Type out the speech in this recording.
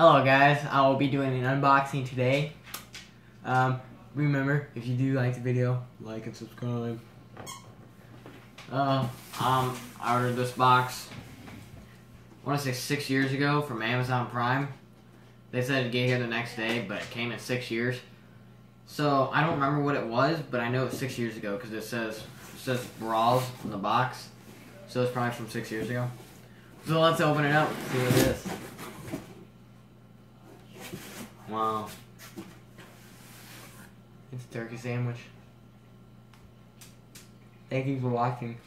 Hello guys, I will be doing an unboxing today. Um, remember, if you do like the video, like and subscribe. Uh, um, I ordered this box, I want to say six years ago from Amazon Prime. They said it'd get here the next day, but it came in six years. So, I don't remember what it was, but I know it's six years ago because it says, it says bras on the box. So it's probably from six years ago. So let's open it up see what it is. Wow. It's a turkey sandwich. Thank you for watching.